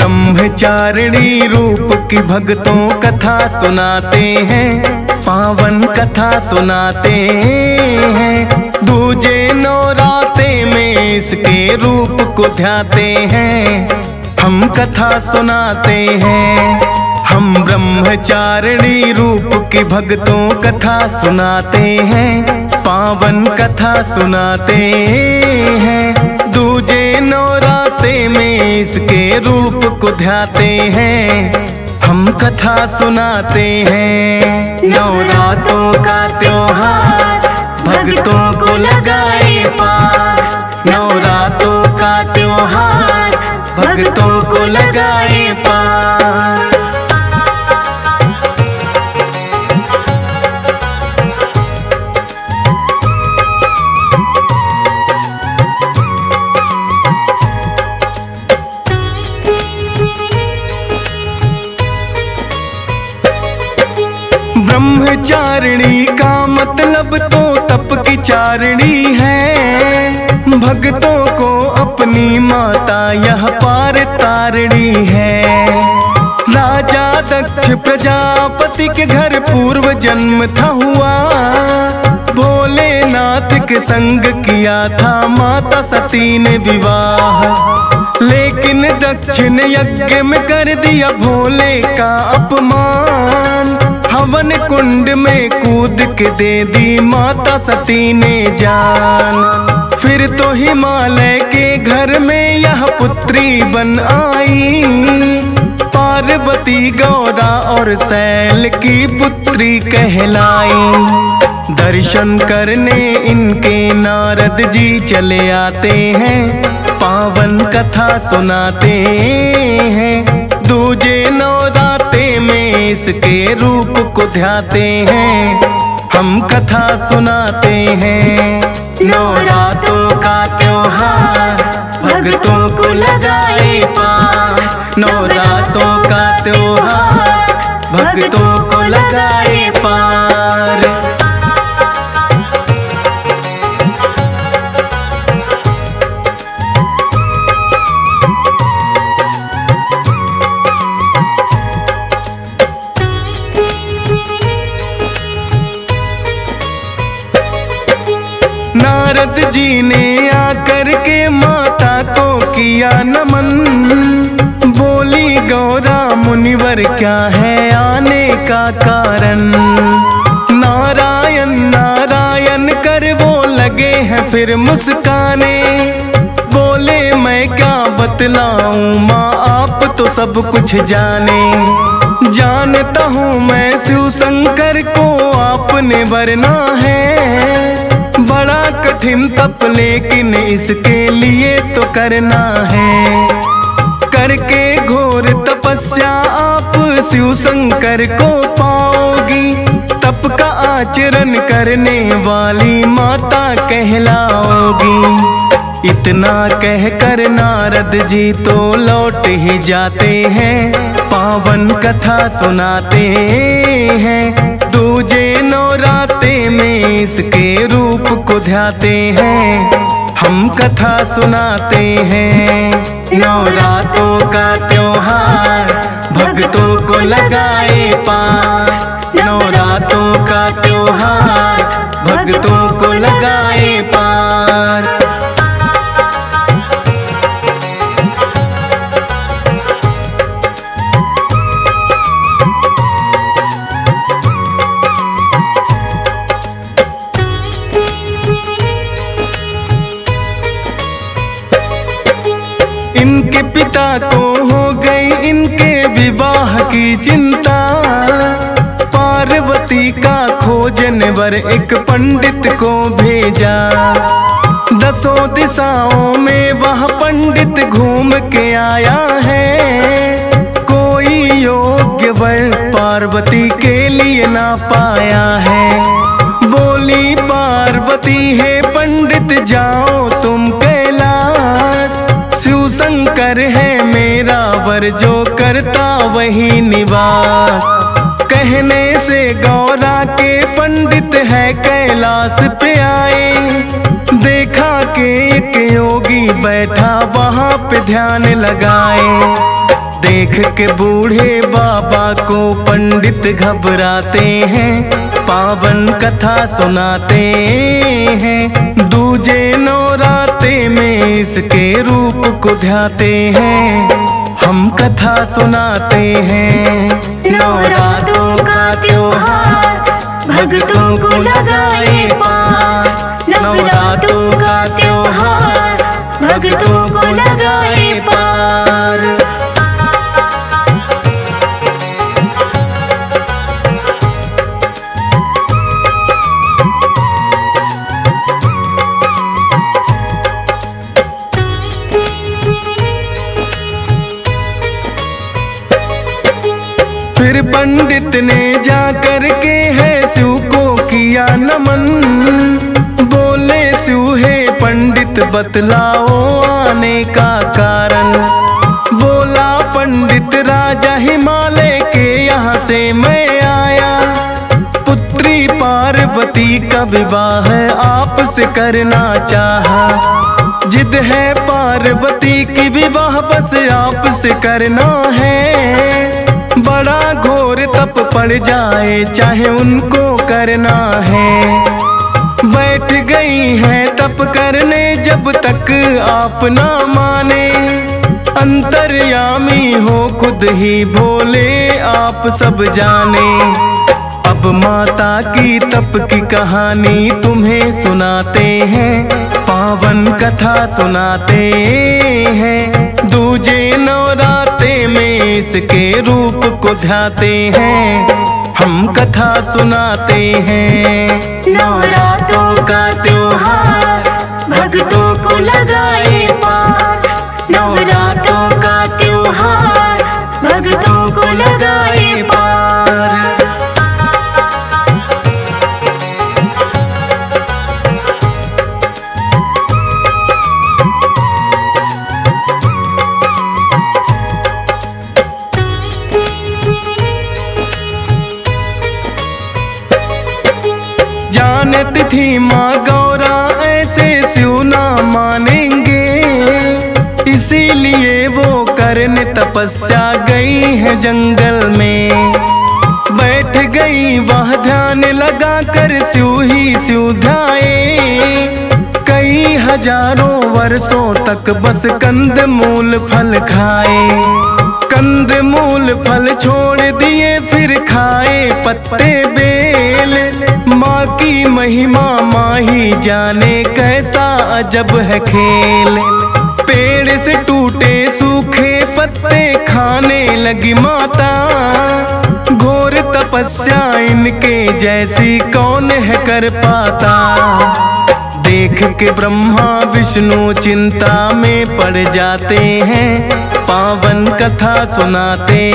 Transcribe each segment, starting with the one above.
ब्रह्मचारिणी रूप की भक्तों कथा सुनाते हैं, पावन कथा सुनाते हैं। दूजे नौराते में इसके रूप को ध्याते हैं, हम कथा सुनाते हैं। हम ब्रह्मचारिणी रूप की भक्तों कथा सुनाते हैं, पावन कथा सुनाते हैं। दूजे नौराते में इसके रूप को ध्याते हैं, हम कथा सुनाते हैं। नवरातों का त्योहार, भक्तों को लगाए पार। नवरातों का त्योहार, भक्तों को लगाए ब्रह्मचारिणी का मतलब तो तप की चारणी है। भक्तों को अपनी माता यह पार तारणी है। राजा, दक्ष, प्रजापति के घर पूर्व जन्म था हुआ। भोलेनाथ के संग किया था माता सती ने विवाह। लेकिन दक्ष ने यज्ञ में कर दिया भोले का अपमान। हवन कुंड में कूद के दे दी माता सती ने जान। फिर तो हिमालय के घर में यह पुत्री बन आई। पार्वती, गौरा और सैल की पुत्री कहलाई। दर्शन करने इनके नारद जी चले आते हैं, पावन कथा सुनाते हैं। दूजे नौराते में इसके रूप को ध्याते हैं। हम कथा सुनाते हैं। नवरातों का त्योहार भक्तों को लगाए पार। नवरातों का त्योहार भक्तों को लगाए पार। जी ने आकर के माता को किया नमन। बोली, गौरा मुनिवर, क्या है आने का कारण? नारायण नारायण, कर वो लगे हैं फिर मुस्काने। बोले, मैं क्या बतलाऊं, माँ, आप तो सब कुछ जाने। जानता हूँ मैं शिव शंकर को आपने वरना है। कठिन तप लेकिन इसके लिए तो करना है। करके घोर तपस्या आप शिव शंकर को पाओगी। तप का आचरण करने वाली माता कहलाओगी। इतना कहकर नारद जी तो लौट ही जाते हैं, पावन कथा सुनाते हैं। दूजे नौराते में इसके रूप को ध्याते हैं। हम कथा सुनाते हैं। नौरातों का त्योहार, भक्तों को लगाए पार। नौरातों का त्योहार, भक्तों को लगाए पार। की चिंता। पार्वती का खोजन वर एक पंडित को भेजा। दसों दिशाओं में वह पंडित घूम के आया है। कोई योग्य वर पार्वती के लिए ना पाया है। बोली, पार्वती, है पंडित, जाओ तुम कैलाश वर जो करता वही निवास। कहने से गौरा के पंडित है कैलाश पे आए देखा के एक योगी बैठा वहाँ पे ध्यान लगाए। देख के बूढ़े बाबा को पंडित घबराते हैं, पावन कथा सुनाते हैं। दूजे नौराते में इसके रूप को ध्याते हैं। हम कथा सुनाते हैं। नवरात्रों का त्योहार, भक्तों को लगाए पार। नवरात्रों का त्योहार, भक्तों को लगाए फिर पंडित ने जा कर के है शिव को किया नमन। बोले, शिव हे पंडित, बतलाओ आने का कारण। बोला, पंडित राजा हिमालय के यहाँ से मैं आया। पुत्री पार्वती का विवाह आपसे करना चाहा। जिद है पार्वती की विवाह बस आपसे करना है। तप पड़ जाए, चाहे उनको करना है। बैठ गई है तप करने, जब तक आप ना माने। अंतर्यामी हो खुद ही भोले, आप सब जाने। अब माता की तप की कहानी तुम्हें सुनाते हैं, पावन कथा सुनाते हैं। दूजे नवराते में इसके रूप को ध्याते हैं, हम कथा सुनाते हैं। नवरात्रों का त्योहार, भक्तों को लगाए पार। नवरात्रों थी माँ गौरा, ऐसे शिव ना मानेंगे। इसीलिए वो करने तपस्या गई है जंगल में। बैठ गई वह ध्यान लगा कर शिव ही शिव ध्याए। कई हज़ारों वर्षों तक बस कंद मूल फल खाए। कंद मूल फल छोड़ दिए, फिर खाए पत्ते बेल। माँ की महिमा माँ ही जाने कैसा अजब है खेल। पेड़ से टूटे सूखे पत्ते खाने लगी माता। घोर तपस्या इनके जैसी कौन है कर पाता। देख के ब्रह्मा विष्णु चिंता में पड़ जाते हैं। पावन कथा सुनाते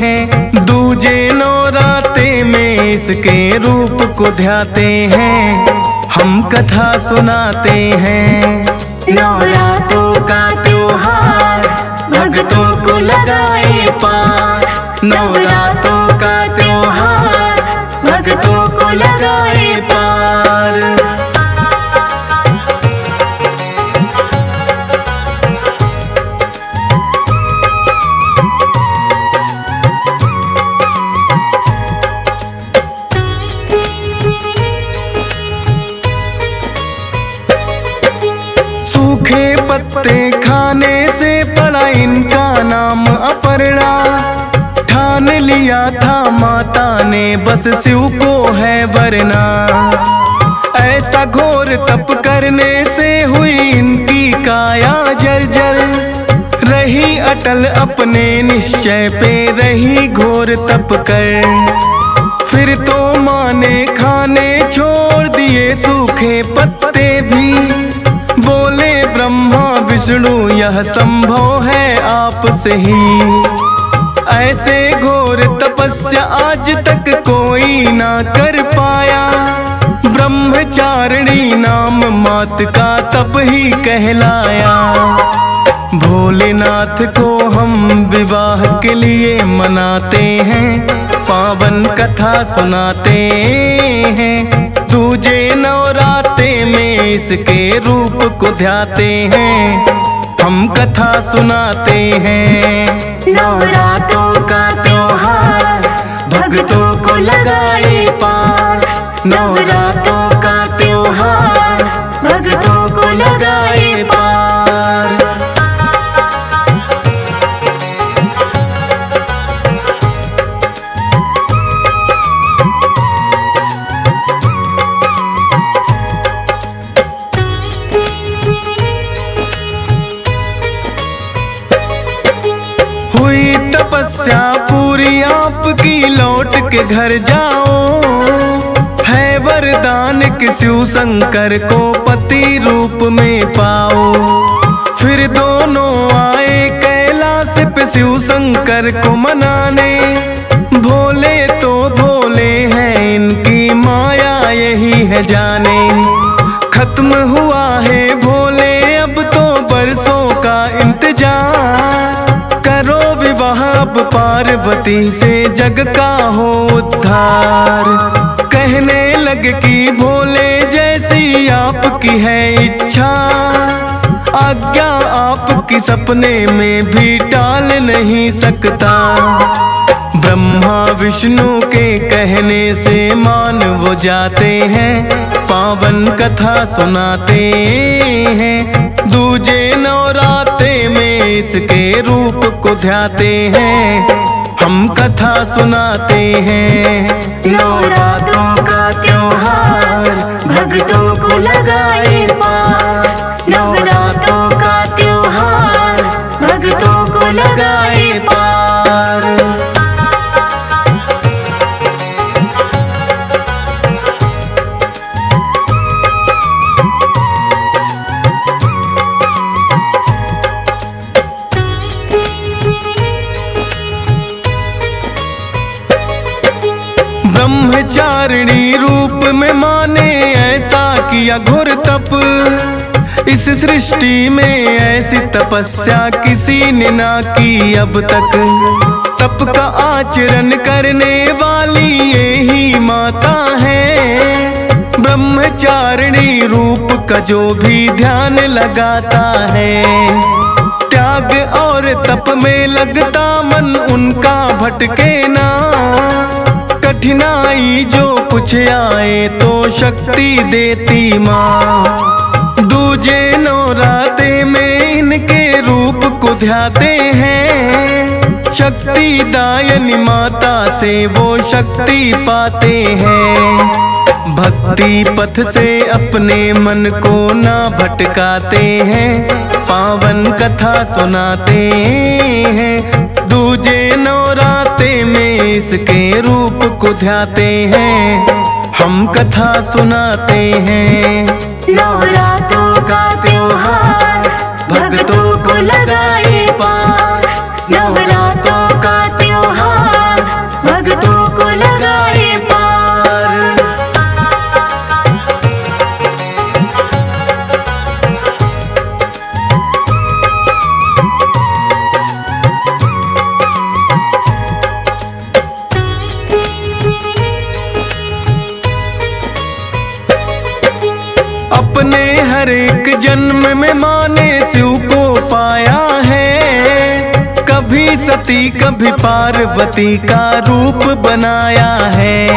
हैं। दूजे नौराते में इसके रूप को ध्याते हैं। हम कथा सुनाते हैं। नौरातों का त्योहार, भक्तों को लगाए पार। नवरात्रों पत्ते खाने से पड़ा इनका नाम अपर्णा। ठान लिया था माता ने, बस शिव को है वरना। ऐसा घोर तप करने से हुई इनकी काया जर्जर। रही अटल अपने निश्चय पे, रही घोर तप कर। फिर तो माँ ने खाने छोड़ दिए सूखे पत्ते भी। विष्णु यह संभव है आपसे ही। ऐसे घोर तपस्या आज तक कोई ना कर पाया। ब्रह्मचारिणी नाम मात का तप ही कहलाया। भोलेनाथ को हम विवाह के लिए मनाते हैं, पावन कथा सुनाते हैं। दूजे नवराते में इसके रूप को ध्याते हैं, हम कथा सुनाते हैं। नवरात्रों का त्योहार, भक्तों को लगाए पार। नवरात्रों का त्योहार, भक्तों को लगाए पूरी आपकी लौट के घर जाओ है वरदान कि शिव शंकर को पति रूप में पाओ फिर दोनों आए कैलाश पे शिव शंकर को मनाने। भोले तो भोले हैं इनकी माया यही है जाने। खत्म हुआ है भोले, अब तो बरसों का इंतज़ार अब पार्वती से जग का हो उद्धार। कहने लग कि भोले जैसी आपकी है इच्छा, आज्ञा आपकी सपने में भी टाल नहीं सकता। ब्रह्मा विष्णु के कहने से मान वो जाते हैं, पावन कथा सुनाते हैं। दूजे नवराते में इसके रूप को ध्याते हैं, हम कथा सुनाते हैं। नवरात्रों का त्योहार, भक्तों को लगाए पार। नवरात्रों का त्योहार, भक्तों को लगाए पार। में माने ऐसा किया घोर तप। इस सृष्टि में ऐसी तपस्या किसी ने ना की अब तक। तप का आचरण करने वाली यही माता है। ब्रह्मचारिणी रूप का जो भी ध्यान लगाता है। त्याग और तप में लगता मन उनका भटके ना। कठिनाई जो कुछ आए तो शक्ति देती माँ। दूजे नौराते में इनके रूप को ध्याते हैं। शक्ति दायन माता से वो शक्ति पाते हैं। भक्ति पथ से अपने मन को ना भटकाते हैं, पावन कथा सुनाते हैं। दूजे नवराते में इसके रूप को ध्याते हैं, हम कथा सुनाते हैं। नवरात्रों का त्योहार, भक्तों को लगाए हर एक जन्म में माने शिव को पाया है। कभी सती, कभी पार्वती का रूप बनाया है।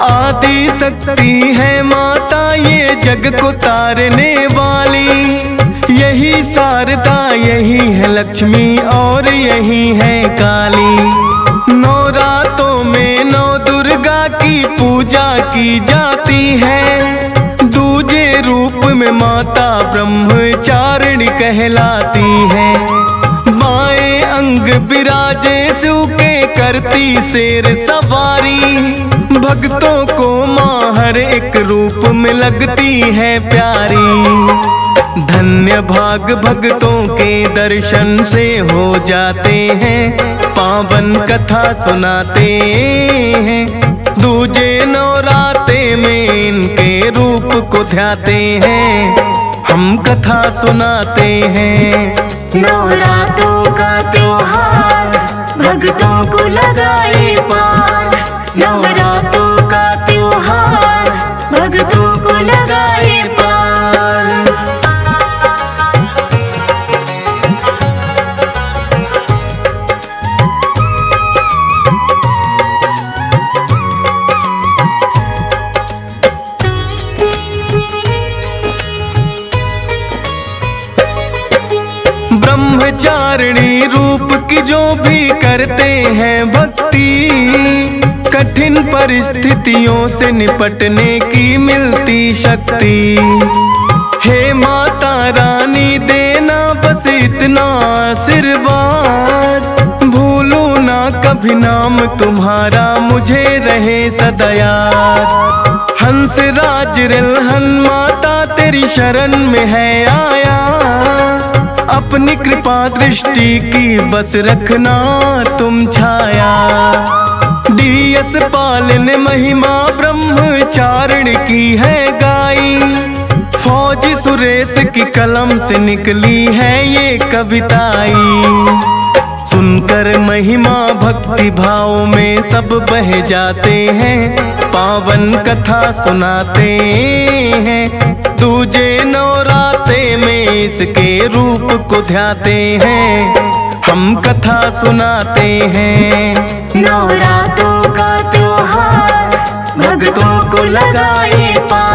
आदि शक्ति है माता, ये जग को तारने वाली। यही शारदा यही है लक्ष्मी और यही है काली। नौ रातों में नौ दुर्गा की पूजा की जाती है। रूप में माता ब्रह्मचारिणी कहलाती है। बाएँ अंग विराजे सूखे करती शेर सवारी। भक्तों को माँ हर एक रूप में लगती है प्यारी। धन्य भाग भक्तों के दर्शन से हो जाते हैं, पावन कथा सुनाते हैं। दूजे नवराते में इनके रूप को ध्याते हैं, हम कथा सुनाते हैं। नवरात्रों का त्योहार, भक्तों को लगाए पार। नवरात्रों करते हैं भक्ति। कठिन परिस्थितियों से निपटने की मिलती शक्ति। हे माता रानी, देना बस इतना आशीर्वाद। भूलू ना कभी नाम तुम्हारा, मुझे रहे सदा याद हंस राज रिलहन माता तेरी शरण में है आया। अपनी कृपा दृष्टि की बस रखना तुम छाया। डीएस पालन महिमा ब्रह्मचारण की है गाई। फौजी सुरेश की कलम से निकली है ये कविताई। सुनकर महिमा भक्ति भाव में सब बह जाते हैं, पावन कथा सुनाते हैं। दूजे नवराते में इसके रूप को ध्याते हैं, हम कथा सुनाते हैं। नवरात्रों का त्योहार, भक्तों को लगाए पार।